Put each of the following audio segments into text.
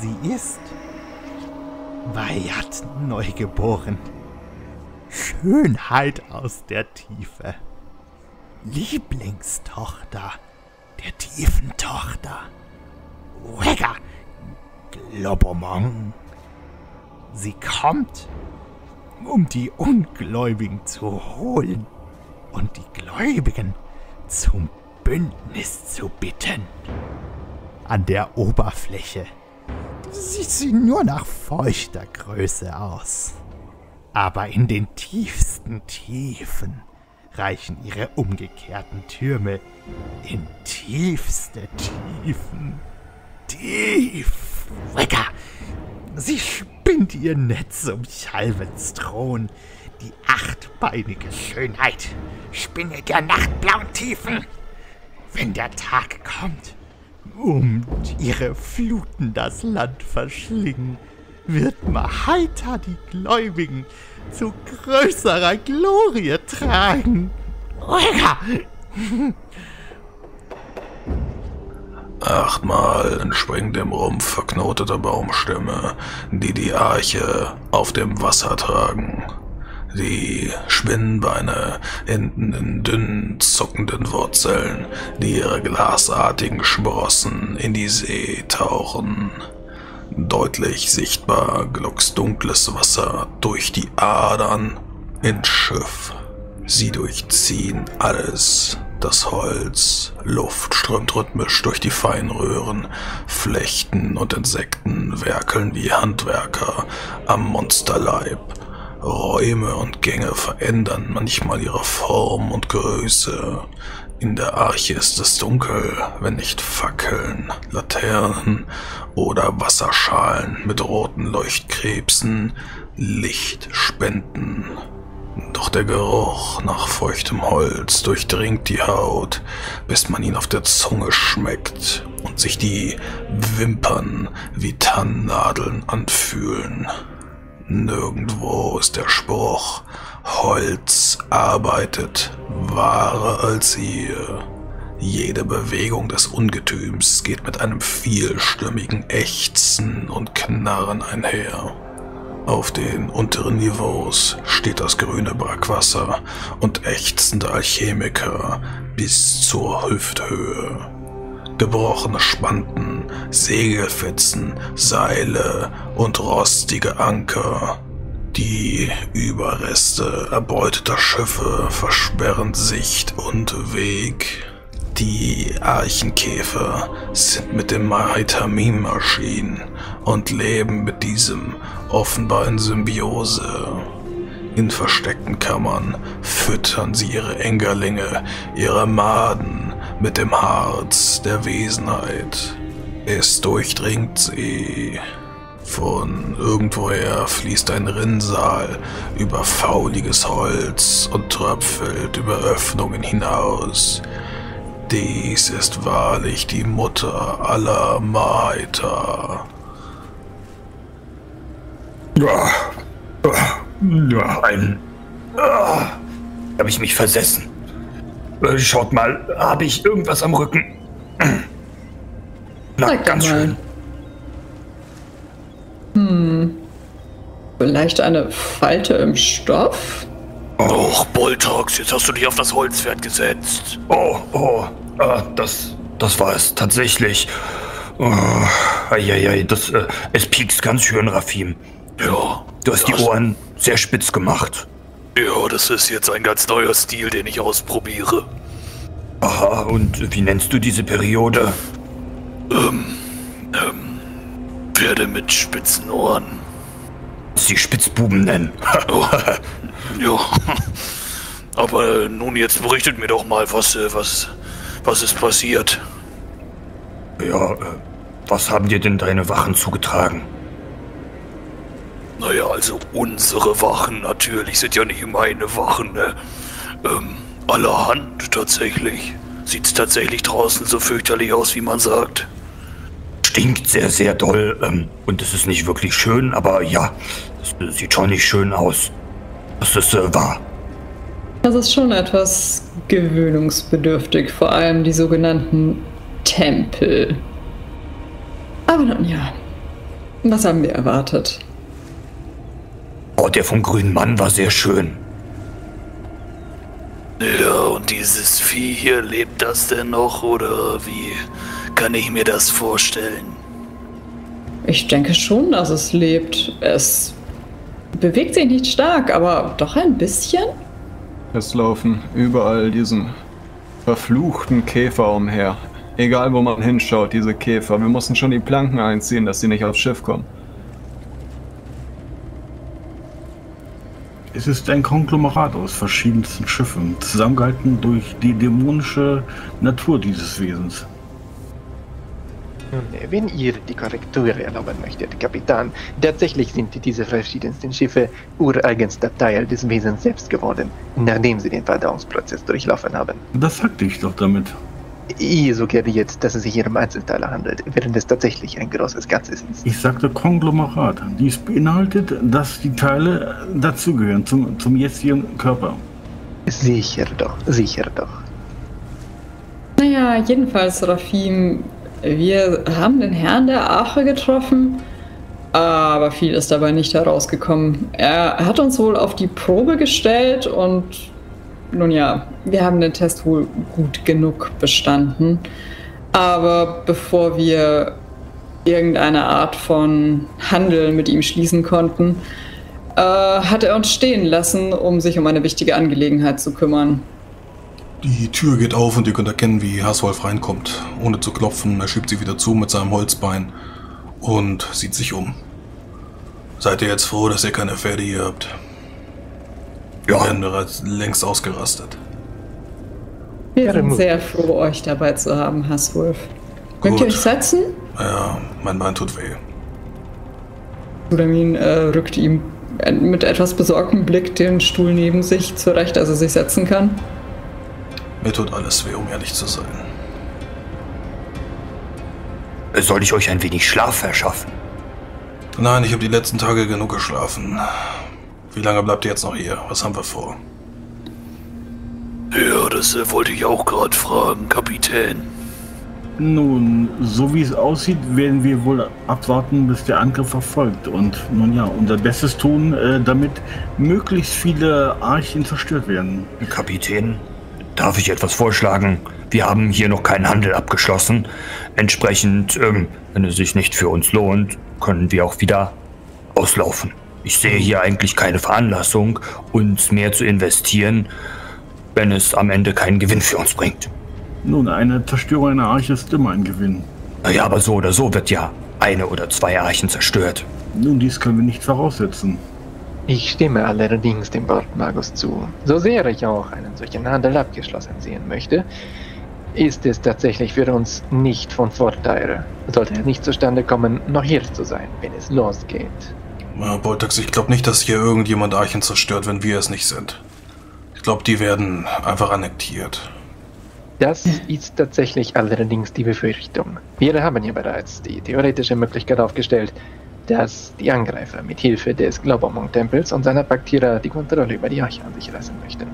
Sie ist Weyat neugeboren. Schönheit aus der Tiefe. Lieblingstochter der tiefen Tochter. Wegger Globomong. Sie kommt, um die Ungläubigen zu holen und die Gläubigen zum Bündnis zu bitten. An der Oberfläche sieht sie nur nach feuchter Größe aus. Aber in den tiefsten Tiefen reichen ihre umgekehrten Türme in tiefste Tiefen. Tief, Wecker! Sie spinnt ihr Netz um Chalvens Thron. Die achtbeinige Schönheit spinnet der nachtblauen Tiefen. Wenn der Tag kommt und ihre Fluten das Land verschlingen, wird Mahaita die Gläubigen zu größerer Glorie tragen. Ruhiger! Achtmal entspringt dem Rumpf verknotete Baumstämme, die die Arche auf dem Wasser tragen. Die Spinnbeine enden in dünnen, zuckenden Wurzeln, die ihre glasartigen Sprossen in die See tauchen. Deutlich sichtbar gluckst dunkles Wasser durch die Adern ins Schiff. Sie durchziehen alles. Das Holz, Luft strömt rhythmisch durch die Feinröhren, Flechten und Insekten werkeln wie Handwerker am Monsterleib. Räume und Gänge verändern manchmal ihre Form und Größe. In der Arche ist es dunkel, wenn nicht Fackeln, Laternen oder Wasserschalen mit roten Leuchtkrebsen Licht spenden. Doch der Geruch nach feuchtem Holz durchdringt die Haut, bis man ihn auf der Zunge schmeckt und sich die Wimpern wie Tannennadeln anfühlen. Nirgendwo ist der Spruch Holz arbeitet wahrer als ihr. Jede Bewegung des Ungetüms geht mit einem vielstimmigen Ächzen und Knarren einher. Auf den unteren Niveaus steht das grüne Brackwasser und ächzende Alchemiker bis zur Hüfthöhe. Gebrochene Spanten, Segelfetzen, Seile und rostige Anker. Die Überreste erbeuteter Schiffe versperren Sicht und Weg. Die Archenkäfer sind mit dem Mahaitamim erschienen und leben mit diesem offenbar in Symbiose. In versteckten Kammern füttern sie ihre Engerlinge, ihre Maden mit dem Harz der Wesenheit. Es durchdringt sie. Von irgendwoher fließt ein Rinnsal über fauliges Holz und tröpfelt über Öffnungen hinaus. Dies ist wahrlich die Mutter aller Maita. Ja, ja ein. Ah, habe ich mich versessen. Äh, schaut mal, habe ich irgendwas am Rücken? Na, ganz mal. schön. Hm. Vielleicht eine Falte im Stoff? Och, Boltox, jetzt hast du dich auf das Holzpferd gesetzt. Oh, oh, äh, das, das war es tatsächlich. Oh, eieiei, das, äh, es piekst ganz schön, Rafim. Ja. Du hast die Ohren sehr spitz gemacht. Ja, das ist jetzt ein ganz neuer Stil, den ich ausprobiere. Aha, und wie nennst du diese Periode? Pferde mit spitzen Ohren. Sie Spitzbuben nennen. Ja. Aber nun jetzt berichtet mir doch mal, was, äh, was, was ist passiert. ja, äh, was haben dir denn deine Wachen zugetragen? Naja, also unsere Wachen natürlich sind ja nicht meine Wachen, ne? Ähm, allerhand tatsächlich. Sieht's tatsächlich draußen so fürchterlich aus, wie man sagt. Stinkt sehr, sehr doll. Ähm, und es ist nicht wirklich schön, aber ja, es sieht schon nicht schön aus. Das ist äh, wahr. Das ist schon etwas gewöhnungsbedürftig, vor allem die sogenannten Tempel. Aber nun ja, Was haben wir erwartet? Oh, der vom grünen Mann war sehr schön. Ja, und dieses Vieh hier, lebt das denn noch oder wie kann ich mir das vorstellen? Ich denke schon, dass es lebt. Es bewegt sich nicht stark, aber doch ein bisschen. Es laufen überall diesen verfluchten Käfer umher. Egal wo man hinschaut, diese Käfer. Wir mussten schon die Planken einziehen, dass sie nicht aufs Schiff kommen. Es ist ein Konglomerat aus verschiedensten Schiffen, zusammengehalten durch die dämonische Natur dieses Wesens. Nun, wenn ihr die Korrektur erlauben möchtet, Kapitän, tatsächlich sind diese verschiedensten Schiffe ureigenster Teil des Wesens selbst geworden, nachdem sie den Verdauungsprozess durchlaufen haben. Das sagte ich doch damit. Ihr suggeriert, dass es sich hier um Einzelteile handelt, während es tatsächlich ein großes Ganzes ist. Ich sagte Konglomerat. Dies beinhaltet, dass die Teile dazugehören zum, zum jetzigen Körper. Sicher doch, sicher doch. Naja, jedenfalls, Rafim, wir haben den Herrn der Ache getroffen, aber viel ist dabei nicht herausgekommen. Er hat uns wohl auf die Probe gestellt und nun ja, wir haben den Test wohl gut genug bestanden. Aber bevor wir irgendeine Art von Handel mit ihm schließen konnten, äh, hat er uns stehen lassen, um sich um eine wichtige Angelegenheit zu kümmern. Die Tür geht auf und ihr könnt erkennen, wie Haswolf reinkommt. Ohne zu klopfen, er schiebt sie wieder zu mit seinem Holzbein und sieht sich um. Seid ihr jetzt froh, dass ihr keine Pferde hier habt? Ja. wären bereits längst ausgerastet. Wir sind sehr froh, euch dabei zu haben, Hasswolf. Könnt ihr euch setzen? Ja, mein Bein tut weh. Sudamin äh, rückt ihm mit etwas besorgtem Blick den Stuhl neben sich zurecht, dass er sich setzen kann. Mir tut alles weh, um ehrlich zu sein. Soll ich euch ein wenig Schlaf verschaffen? Nein, ich habe die letzten Tage genug geschlafen. Wie lange bleibt ihr jetzt noch hier? Was haben wir vor? Ja, das äh, wollte ich auch gerade fragen, Kapitän. Nun, so wie es aussieht, werden wir wohl abwarten, bis der Angriff erfolgt. Und nun ja, unser Bestes tun, äh, damit möglichst viele Archen zerstört werden. Kapitän, darf ich etwas vorschlagen? Wir haben hier noch keinen Handel abgeschlossen. Entsprechend, ähm, wenn es sich nicht für uns lohnt, können wir auch wieder auslaufen. Ich sehe hier eigentlich keine Veranlassung, uns mehr zu investieren, wenn es am Ende keinen Gewinn für uns bringt. Nun, eine Zerstörung einer Arche ist immer ein Gewinn. Naja, aber so oder so wird ja eine oder zwei Archen zerstört. Nun, dies können wir nicht voraussetzen. Ich stimme allerdings dem Wort Magus zu. So sehr ich auch einen solchen Handel abgeschlossen sehen möchte, ist es tatsächlich für uns nicht von Vorteil, sollte er nicht zustande kommen, noch hier zu sein, wenn es losgeht. Ja, Boltax, ich glaube nicht, dass hier irgendjemand Archen zerstört, wenn wir es nicht sind. Ich glaube, die werden einfach annektiert. Das ist tatsächlich allerdings die Befürchtung. Wir haben ja bereits die theoretische Möglichkeit aufgestellt, dass die Angreifer mit Hilfe des Globomon-Tempels und seiner Paktierer die Kontrolle über die Arche an sich reißen möchten.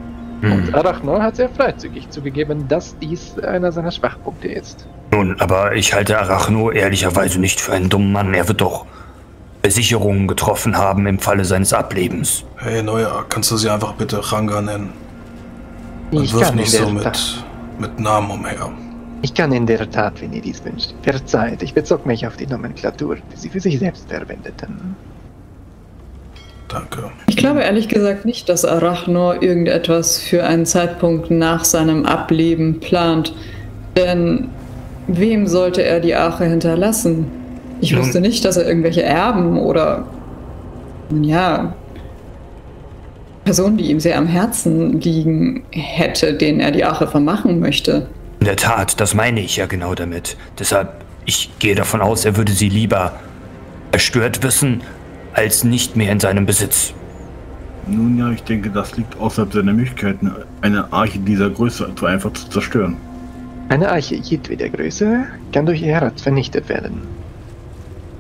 Und Hm. Arachno hat sehr freizügig zugegeben, dass dies einer seiner Schwachpunkte ist. Nun, aber ich halte Arachno ehrlicherweise nicht für einen dummen Mann. Er wird doch Besicherungen getroffen haben im Falle seines Ablebens. Hey, Neuer, kannst du sie einfach bitte Ranga nennen? Und Ich wirf kann, in nicht so der mit, Tat, mit Namen umher. ich kann in der Tat, wenn ihr dies wünscht. Verzeiht, ich bezog mich auf die Nomenklatur, die sie für sich selbst verwendeten. Danke. Ich glaube ehrlich gesagt nicht, dass Arachnor irgendetwas für einen Zeitpunkt nach seinem Ableben plant. Denn wem sollte er die Ache hinterlassen? Ich Nun- wusste nicht, dass er irgendwelche Erben oder nun ja Personen, die ihm sehr am Herzen liegen, hätte, denen er die Ache vermachen möchte. In der Tat, das meine ich ja genau damit. Deshalb, ich gehe davon aus, er würde sie lieber erstört wissen, als nicht mehr in seinem Besitz. Nun ja, ich denke, das liegt außerhalb seiner Möglichkeiten, eine Arche dieser Größe so einfach zu zerstören. Eine Eiche jedweder Größe kann durch ihr Herz vernichtet werden.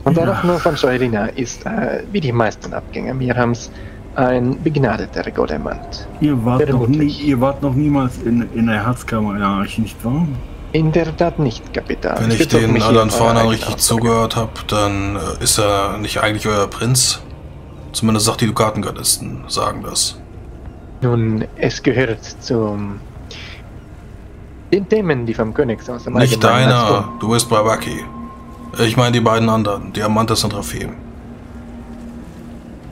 Und Ja. Arachno von Scheurina ist, äh, wie die meisten Abgänger Mirhams, ein begnadeter Godemant. Ihr wart, noch nie, ihr wart noch niemals in, in der Herzkammer einer Arche, nicht wahr? In der Tat nicht, Kapitän. Wenn ich bezog den Fahnern eigenen richtig zugehört habe, dann äh, ist er nicht eigentlich euer Prinz. Zumindest sagt die Dukatengardisten, sagen das. Nun, es gehört zum den Themen, die vom Königshaus im Nicht deiner, du bist bei Waki. Ich meine die beiden anderen, Diamantes und Raphim.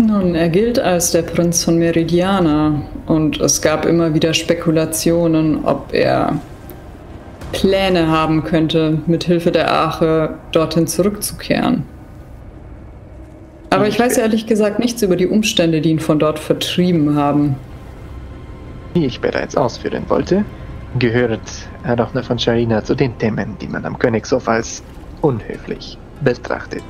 Nun, er gilt als der Prinz von Meridiana und es gab immer wieder Spekulationen, ob er Pläne haben könnte, mit Hilfe der Arche dorthin zurückzukehren. Aber ich weiß ehrlich gesagt nichts über die Umstände, die ihn von dort vertrieben haben. Wie ich bereits ausführen wollte, gehört Arachne von Sharina zu den Themen, die man am Königshof als unhöflich betrachtet.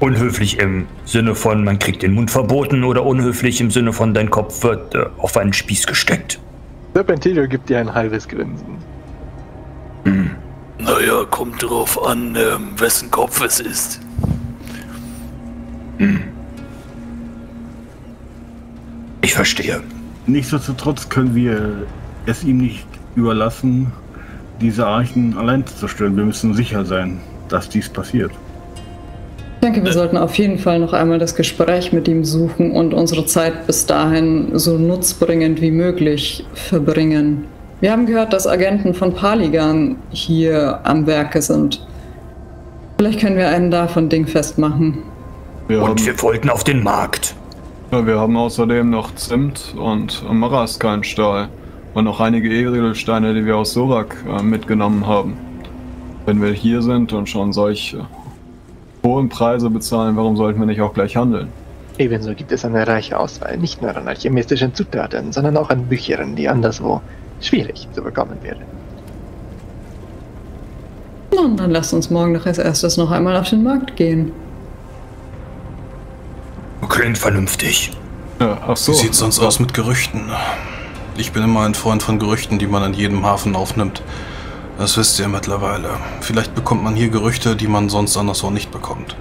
Unhöflich im Sinne von, man kriegt den Mund verboten oder unhöflich im Sinne von, dein Kopf wird äh, auf einen Spieß gesteckt. Serpentillo gibt dir ein halbes Grinsen. Naja, kommt drauf an, ähm, wessen Kopf es ist. Ich verstehe. Nichtsdestotrotz können wir es ihm nicht überlassen, diese Archen allein zu zerstören. Wir müssen sicher sein, dass dies passiert. Ich denke, wir sollten auf jeden Fall noch einmal das Gespräch mit ihm suchen und unsere Zeit bis dahin so nutzbringend wie möglich verbringen. Wir haben gehört, dass Agenten von Paligan hier am Werke sind. Vielleicht können wir einen davon dingfest machen. Wir Und haben, wir wollten auf den Markt. ja, wir haben außerdem noch Zimt und Maraskanstahl und noch einige Edelsteine, die wir aus Sorak äh, mitgenommen haben. Wenn wir hier sind und schon solche hohen Preise bezahlen, warum sollten wir nicht auch gleich handeln? Ebenso gibt es eine reiche Auswahl, nicht nur an alchemistischen Zutaten, sondern auch an Büchern, die anderswo schwierig zu bekommen wären. Nun, dann lasst uns morgen doch als erstes noch einmal auf den Markt gehen. Klingt vernünftig. Ja, ach so. Wie sieht's sonst aus mit Gerüchten? Ich bin immer ein Freund von Gerüchten, die man an jedem Hafen aufnimmt. Das wisst ihr mittlerweile. Vielleicht bekommt man hier Gerüchte, die man sonst anderswo nicht bekommt.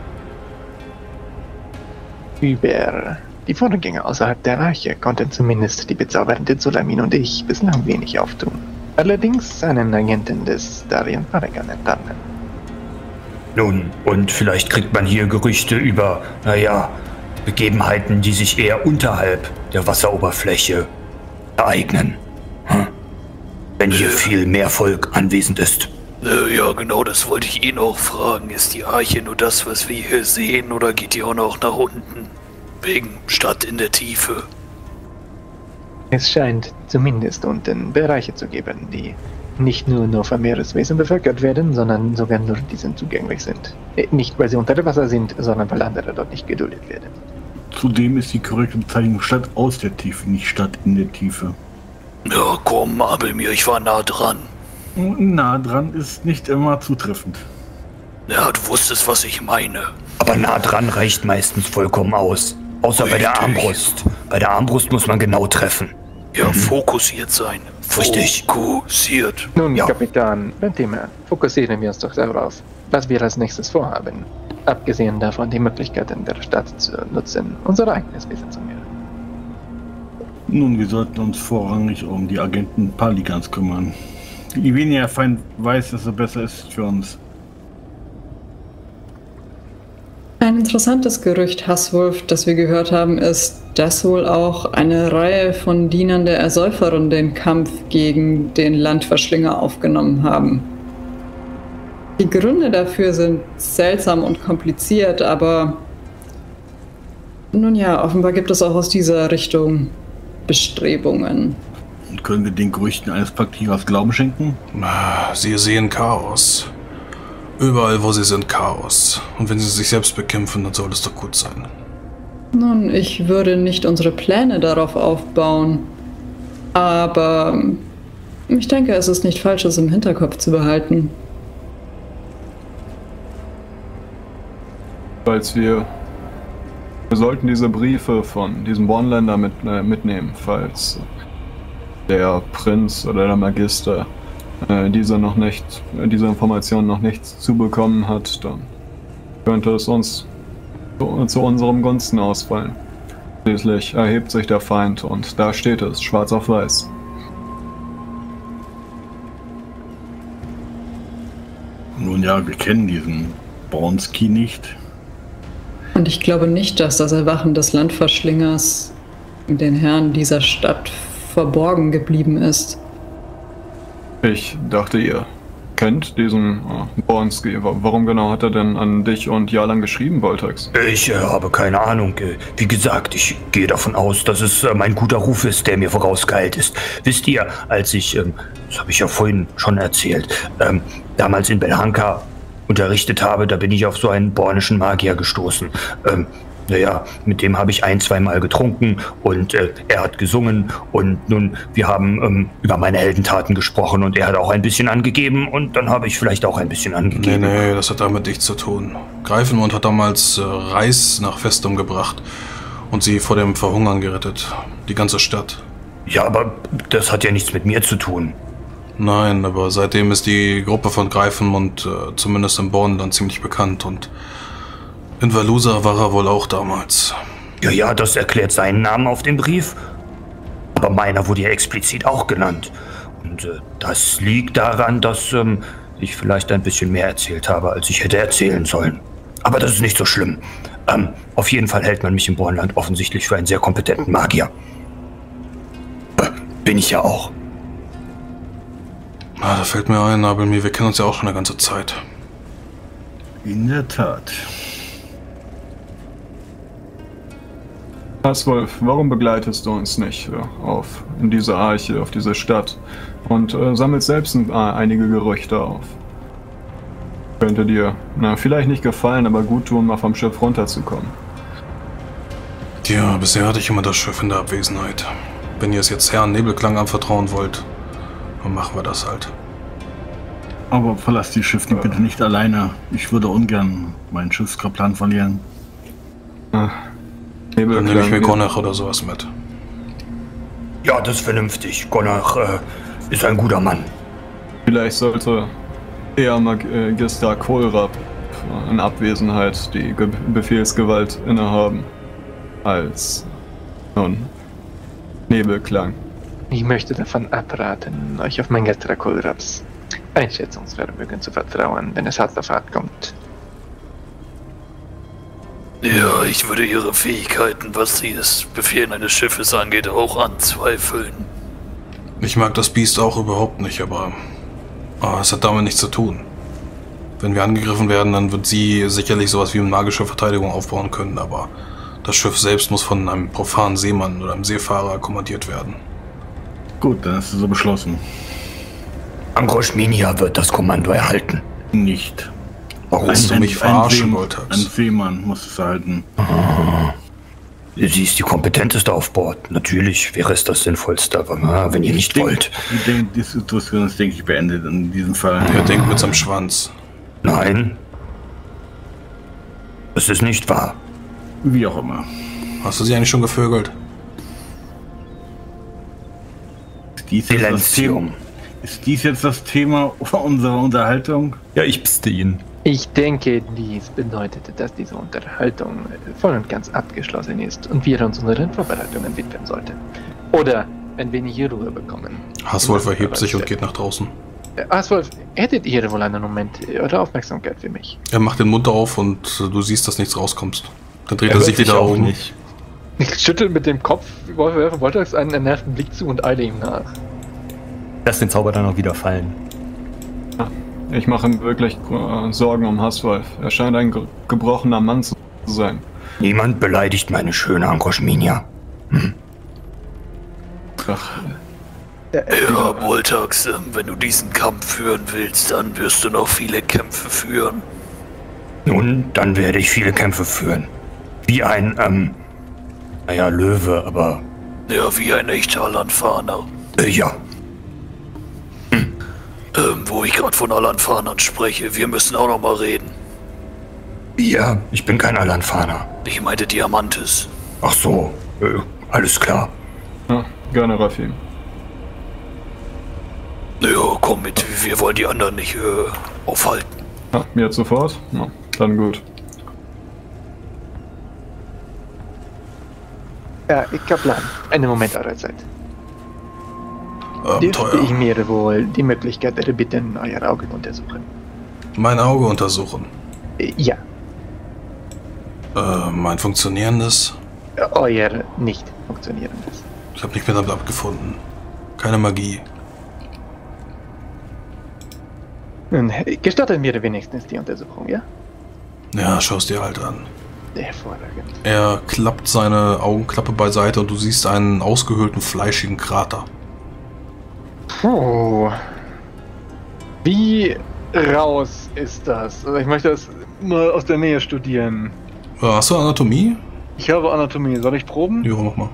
Über die Vorgänge außerhalb der Arche konnten zumindest die bezaubernde Sulamin und ich bislang wenig auftun. Allerdings einen Agenten des Darien Paragon enttarnen. Nun, und vielleicht kriegt man hier Gerüchte über, naja, Begebenheiten, die sich eher unterhalb der Wasseroberfläche ereignen. Hm? Wenn hier viel mehr Volk anwesend ist. Ja, genau, das wollte ich ihn auch fragen. Ist die Arche nur das, was wir hier sehen, oder geht die auch noch nach unten? Wegen Stadt in der Tiefe. Es scheint zumindest unten Bereiche zu geben, die nicht nur nur vom Meereswesen bevölkert werden, sondern sogar nur diesen zugänglich sind. Äh, Nicht weil sie unter Wasser sind, sondern weil andere dort nicht geduldet werden. Zudem ist die korrekte Bezeichnung Stadt aus der Tiefe, nicht Stadt in der Tiefe. Ja, komm, Abel mir, ich war nah dran. Nah dran ist nicht immer zutreffend. Ja, du wusstest, was ich meine. Aber nah dran reicht meistens vollkommen aus. Außer bei der Richtig. Armbrust. Bei der Armbrust muss man genau treffen. Ja, fokussiert sein. Richtig. Fokussiert. Nun, Ja. Kapitän Bentheimer, fokussieren wir uns doch darauf, was wir als nächstes vorhaben. Abgesehen davon, die Möglichkeiten der Stadt zu nutzen, unser eigenes Wissen zu mehren. Nun, wir sollten uns vorrangig um die Agenten Paligans kümmern. Je weniger Feind weiß, desto besser ist es für uns. Ein interessantes Gerücht, Hasswolf, das wir gehört haben, ist, dass wohl auch eine Reihe von Dienern der Ersäuferin den Kampf gegen den Landverschlinger aufgenommen haben. Die Gründe dafür sind seltsam und kompliziert, aber nun ja, offenbar gibt es auch aus dieser Richtung Bestrebungen. Und können wir den Gerüchten eines Praktikers Glauben schenken? Sie sehen Chaos. Überall, wo sie sind, Chaos. Und wenn sie sich selbst bekämpfen, dann soll es doch gut sein. Nun, ich würde nicht unsere Pläne darauf aufbauen, aber ich denke, es ist nicht falsch, es im Hinterkopf zu behalten. Falls wir. Wir sollten diese Briefe von diesem Bornländer mit, äh, mitnehmen, falls der Prinz oder der Magister äh, diese noch nicht, diese Information noch nicht zu bekommen hat, dann könnte es uns zu, zu unserem Gunsten ausfallen. Schließlich erhebt sich der Feind und da steht es, schwarz auf weiß. Nun ja, wir kennen diesen Bronski nicht. Und ich glaube nicht, dass das Erwachen des Landverschlingers den Herren dieser Stadt verborgen geblieben ist. Ich dachte, ihr kennt diesen äh, Bornski. Wa- Warum genau hat er denn an dich und Jalan geschrieben, Voltax? Ich äh, habe keine Ahnung. Äh, Wie gesagt, ich gehe davon aus, dass es äh, mein guter Ruf ist, der mir vorausgeheilt ist. Wisst ihr, als ich, ähm, das habe ich ja vorhin schon erzählt, ähm, damals in Belhanka unterrichtet habe, da bin ich auf so einen bornischen Magier gestoßen. Ähm, naja, mit dem habe ich ein, zweimal getrunken und äh, er hat gesungen und nun, wir haben ähm, über meine Heldentaten gesprochen und er hat auch ein bisschen angegeben und dann habe ich vielleicht auch ein bisschen Nee, angegeben. nee, das hat damit nichts zu tun. Greifenmund hat damals äh, Reis nach Festum gebracht und sie vor dem Verhungern gerettet. Die ganze Stadt. Ja, aber das hat ja nichts mit mir zu tun. Nein, aber seitdem ist die Gruppe von Greifenmund äh, zumindest im Bornland ziemlich bekannt und in Valusa war er wohl auch damals. Ja, ja, das erklärt seinen Namen auf dem Brief. Aber meiner wurde ja explizit auch genannt. Und äh, das liegt daran, dass ähm, ich vielleicht ein bisschen mehr erzählt habe, als ich hätte erzählen sollen. Aber das ist nicht so schlimm. Ähm, auf jeden Fall hält man mich im Bornland offensichtlich für einen sehr kompetenten Magier. Bin ich ja auch. Ah, da fällt mir ein, Nabelmi, wir kennen uns ja auch schon eine ganze Zeit. In der Tat. Aswolf, warum begleitest du uns nicht auf in diese Arche, auf diese Stadt und äh, sammelst selbst ein, äh, einige Gerüchte auf? Könnte dir na, vielleicht nicht gefallen, aber gut tun, mal vom Schiff runterzukommen. Tja, bisher hatte ich immer das Schiff in der Abwesenheit. Wenn ihr es jetzt Herrn Nebelklang anvertrauen wollt, dann machen wir das halt. Aber verlass die Schiffe bitte nicht alleine. Ich würde ungern meinen Schiffskaplan verlieren. Dann nehme ich mir Gonach oder sowas mit. Ja, das ist vernünftig. Gonach äh, ist ein guter Mann. Vielleicht sollte eher Magister Kohlrapp in Abwesenheit die Ge Befehlsgewalt innehaben, als nun Nebelklang. Ich möchte davon abraten, euch auf Mangestra Kohlraps Einschätzungsvermögen zu vertrauen, wenn es hart auf hart kommt. Ja, ich würde ihre Fähigkeiten, was das Befehlen eines Schiffes angeht, auch anzweifeln. Ich mag das Biest auch überhaupt nicht, aber ah, es hat damit nichts zu tun. Wenn wir angegriffen werden, dann wird sie sicherlich sowas wie eine magische Verteidigung aufbauen können, aber das Schiff selbst muss von einem profanen Seemann oder einem Seefahrer kommandiert werden. Gut, dann ist es so beschlossen. Angrosch Minia wird das Kommando erhalten. Nicht. Warum? Willst du mich verarschen, Voltax? Ein Seemann muss es halten. Sie ist die kompetenteste auf Bord. Natürlich wäre es das Sinnvollste, aber na, wenn ihr nicht denk- wollt. Ich denke, die Situation ist, denke ich, beendet in diesem Fall. Er denkt mit seinem Schwanz. Nein. Es ist nicht wahr. Wie auch immer. Hast du sie eigentlich schon gevögelt? Ist dies, jetzt das Thema, Silenzium. ist dies jetzt das Thema unserer Unterhaltung? Ja, ich pste ihn. Ich denke, dies bedeutet, dass diese Unterhaltung voll und ganz abgeschlossen ist und wir uns unseren Vorbereitungen widmen sollten. Oder ein wenig Ruhe bekommen. Hasswolf erhebt sich und geht nach draußen. Äh, Aswolf, hättet ihr wohl einen Moment eure Aufmerksamkeit für mich? Er macht den Mund auf und du siehst, dass nichts rauskommt. Dann dreht er, hört sich wieder auch um. nicht. Ich schüttel mit dem Kopf, werfe Voltax einen ernervten Blick zu und eile ihm nach. Lass den Zauber dann auch wieder fallen. Ich mache ihm wirklich äh, Sorgen um Hasswolf. Er scheint ein ge gebrochener Mann zu sein. Niemand beleidigt meine schöne Angrosch Minia. Ach, Ja, Voltax, ähm, wenn du diesen Kampf führen willst, dann wirst du noch viele Kämpfe führen. Nun, dann werde ich viele Kämpfe führen. Wie ein, ähm, naja, Löwe, aber, Ja, wie ein echter Alanfaner. äh, ja. Ähm, wo ich gerade von Alanfanern spreche, wir müssen auch noch mal reden. Ja, ich bin kein Alanfaner. Ich meinte Diamantes. Ach so, äh, alles klar. ja, gerne, Rafim. Ja, komm mit, wir wollen die anderen nicht äh, aufhalten. Ja, jetzt sofort? Ja, dann gut. Ja, Kaplan, einen Moment eurer Zeit. Dürfte ich Abenteuer. mir wohl die Möglichkeit erbitten, euer Auge untersuchen? mein Auge untersuchen. Äh, Ja, Äh, mein funktionierendes. euer nicht funktionierendes. Ich habe nicht mehr damit abgefunden. Keine Magie. Nun, gestattet mir wenigstens die Untersuchung, ja? Ja, schau's dir halt an. Hervorragend. Er klappt seine Augenklappe beiseite und du siehst einen ausgehöhlten, fleischigen Krater. Puh. Wie raus ist das? Also ich möchte das mal aus der Nähe studieren. Äh, Hast du Anatomie? Ich habe Anatomie. Soll ich proben? Ja, mach mal.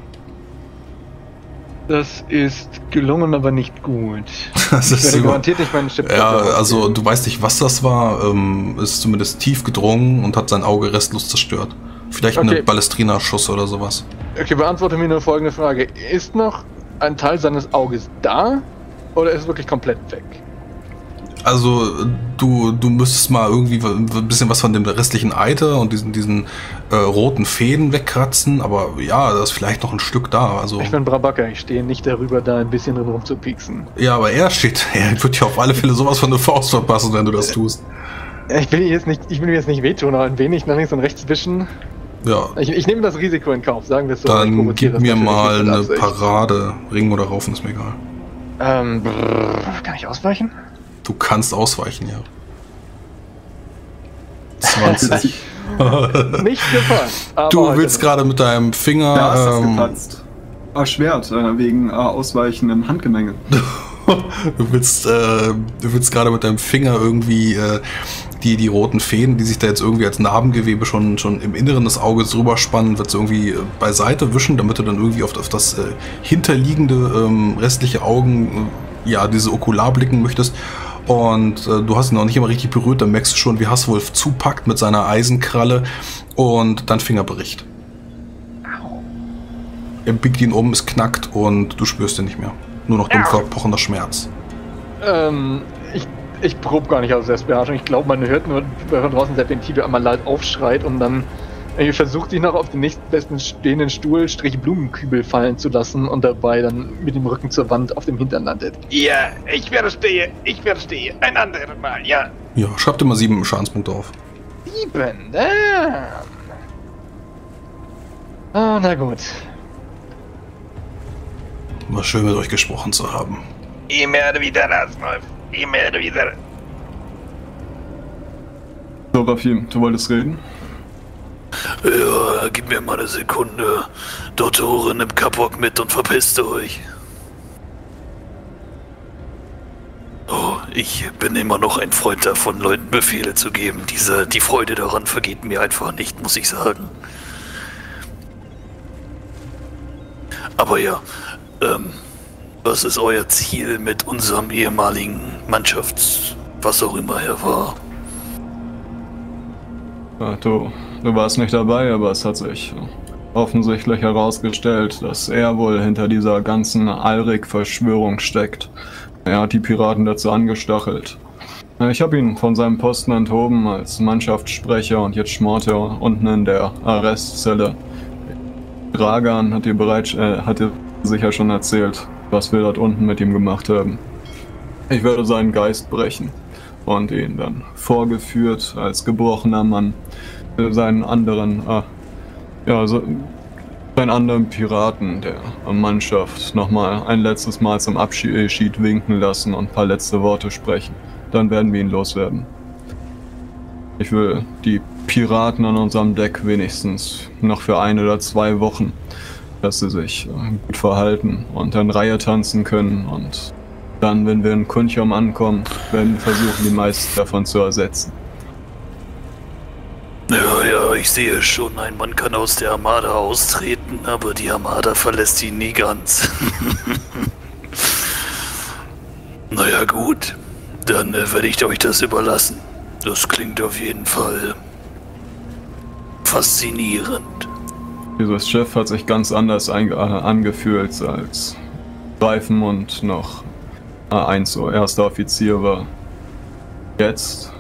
Das ist gelungen, aber nicht gut. Das Ich ist garantiert nicht meinen Chip. ja, also du weißt nicht, was das war. Ähm, ist zumindest tief gedrungen und hat sein Auge restlos zerstört. Vielleicht Okay. eine Ballestrina-Schuss oder sowas. Okay, beantworte mir nur folgende Frage. Ist noch ein Teil seines Auges da? Oder ist es wirklich komplett weg? Also du, du müsstest mal irgendwie ein bisschen was von dem restlichen Eiter und diesen, diesen äh, roten Fäden wegkratzen, aber ja, da ist vielleicht noch ein Stück da. Also Ich bin Brabaka, ich stehe nicht darüber, da ein bisschen drin rumzupieksen. ja, aber er steht, er wird dir auf alle Fälle sowas von der Faust verpassen, wenn du das tust. Ich will jetzt nicht, ich will mir jetzt nicht wehtun, aber ein wenig nach links und rechts wischen. Ja, Ich, ich nehme das Risiko in Kauf, sagen wir es so. Dann gib mir mal eine. Parade. Ring oder Raufen ist mir egal. Ähm, brrr, kann ich ausweichen? Du kannst ausweichen, ja. 20. Nicht gepasst. Du willst gerade mit deinem Finger. Da ist das ähm, geplatzt. Ah, Schwert, äh, wegen äh, ausweichendem Handgemenge. du willst, äh, du willst gerade mit deinem Finger irgendwie äh, die, die roten Fäden, die sich da jetzt irgendwie als Narbengewebe schon, schon im Inneren des Auges drüber spannen, wird irgendwie äh, beiseite wischen, damit du dann irgendwie auf, auf das äh, hinterliegende ähm, restliche Augen, äh, ja, diese Okular blicken möchtest. Und äh, du hast ihn noch nicht immer richtig berührt, dann merkst du schon, wie Hasswolf zupackt mit seiner Eisenkralle und dein Finger bricht. Er biegt ihn um, es knackt und du spürst ihn nicht mehr. Nur noch dumpfer, pochender Schmerz. Ähm, ich, ich probe gar nicht aus Selbstbeherrschung. Ich glaube, man hört nur von draußen Serpentine einmal laut aufschreit und dann irgendwie versucht sich noch auf den nächstbesten stehenden Stuhl Strich Blumenkübel fallen zu lassen und dabei dann mit dem Rücken zur Wand auf dem Hintern landet. Ja, ich verstehe, ich verstehe. Ein anderes Mal, ja. Ja, schreib dir mal sieben Schadenspunkte auf. Sieben, ähm. Ah, na gut. War schön mit euch gesprochen zu haben. Immer wieder, Rasnolf. Immer wieder. So, Rafim, du wolltest reden? Ja, gib mir mal eine Sekunde. Doktorin, nimm Kapok mit und verpisst euch. Oh, ich bin immer noch ein Freund davon, Leuten Befehle zu geben. Diese, die Freude daran vergeht mir einfach nicht, muss ich sagen. Aber ja, ähm, was ist euer Ziel mit unserem ehemaligen Mannschafts... was auch immer er war? Ja, du, du warst nicht dabei, aber es hat sich offensichtlich herausgestellt, dass er wohl hinter dieser ganzen Alrik-Verschwörung steckt. Er hat die Piraten dazu angestachelt. Ich habe ihn von seinem Posten enthoben als Mannschaftssprecher und jetzt schmort er unten in der Arrestzelle. Dragan hat dir bereits, äh, hat dir sicher schon erzählt, was wir dort unten mit ihm gemacht haben. Ich werde seinen Geist brechen und ihn dann vorgeführt als gebrochener Mann seinen anderen, äh, ja, so, seinen anderen Piraten der Mannschaft nochmal ein letztes Mal zum Abschied winken lassen und ein paar letzte Worte sprechen. Dann werden wir ihn loswerden. Ich will die Piraten an unserem Deck wenigstens noch für ein oder zwei Wochen, dass sie sich äh, gut verhalten und in Reihe tanzen können und dann, wenn wir in Kunchum ankommen, werden wir versuchen, die meisten davon zu ersetzen. Ich sehe schon, ein Mann kann aus der Armada austreten, aber die Armada verlässt ihn nie ganz. naja, gut. Dann äh, werde ich euch das überlassen. Das klingt auf jeden Fall faszinierend. Dieses Schiff hat sich ganz anders äh, angefühlt als Reifen und noch A1 so erster Offizier war. Jetzt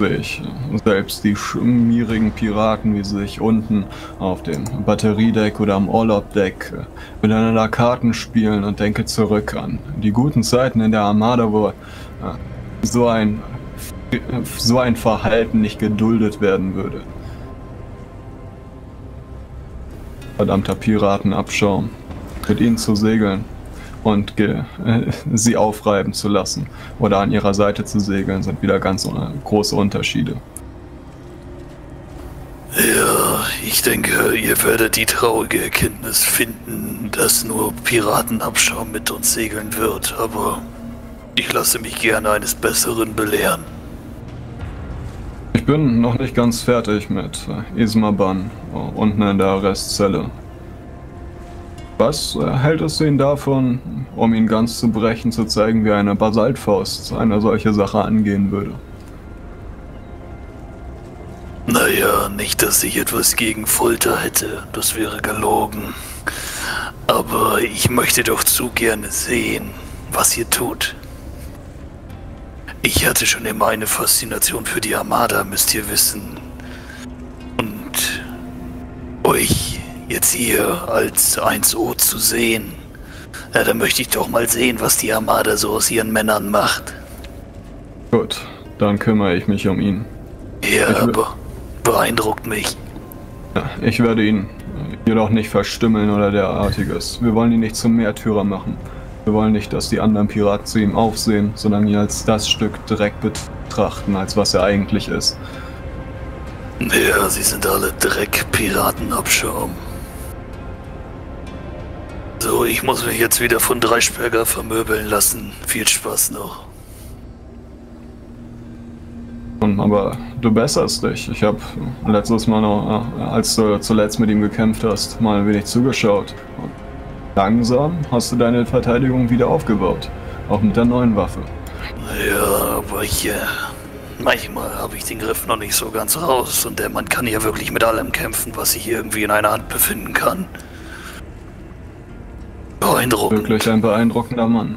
sehe ich selbst die schmierigen Piraten, wie sie sich unten auf dem Batteriedeck oder am äh, miteinander Karten spielen und denke zurück an die guten Zeiten in der Armada, wo äh, so ein so ein Verhalten nicht geduldet werden würde. Verdammter Piratenabschaum. Mit ihnen zu segeln und ge äh, sie aufreiben zu lassen oder an ihrer Seite zu segeln, sind wieder ganz große Unterschiede. Ja, ich denke, ihr werdet die traurige Erkenntnis finden, dass nur Piratenabschaum mit uns segeln wird, aber ich lasse mich gerne eines Besseren belehren. Ich bin noch nicht ganz fertig mit Ismaban äh, unten in der Arrestzelle. Was äh, hält es ihn davon, um ihn ganz zu brechen, zu zeigen, wie eine Basaltfaust eine solche Sache angehen würde? Naja, nicht, dass ich etwas gegen Folter hätte. Das wäre gelogen. Aber ich möchte doch zu gerne sehen, was ihr tut. Ich hatte schon immer eine Faszination für die Armada, müsst ihr wissen. Und euch jetzt hier als 1O zu sehen, ja, da möchte ich doch mal sehen, was die Armada so aus ihren Männern macht. Gut, dann kümmere ich mich um ihn. Ja, aber beeindruckt mich. Ja, ich werde ihn jedoch nicht verstümmeln oder derartiges. Wir wollen ihn nicht zum Märtyrer machen. Wir wollen nicht, dass die anderen Piraten zu ihm aufsehen, sondern ihn als das Stück Dreck betrachten, als was er eigentlich ist. Ja, sie sind alle Dreck-Piratenabschaum. So, ich muss mich jetzt wieder von Dreischberger vermöbeln lassen. Viel Spaß noch. Aber du besserst dich. Ich habe letztes Mal noch, äh, als du zuletzt mit ihm gekämpft hast, mal ein wenig zugeschaut. Und langsam hast du deine Verteidigung wieder aufgebaut. Auch mit der neuen Waffe. Ja, aber ich, äh, manchmal habe ich den Griff noch nicht so ganz raus. Und der Mann kann ja wirklich mit allem kämpfen, was sich irgendwie in einer Hand befinden kann. Beeindruckend. Wirklich ein beeindruckender Mann.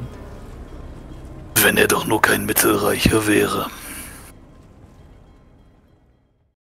Wenn er doch nur kein Mittelreicher wäre.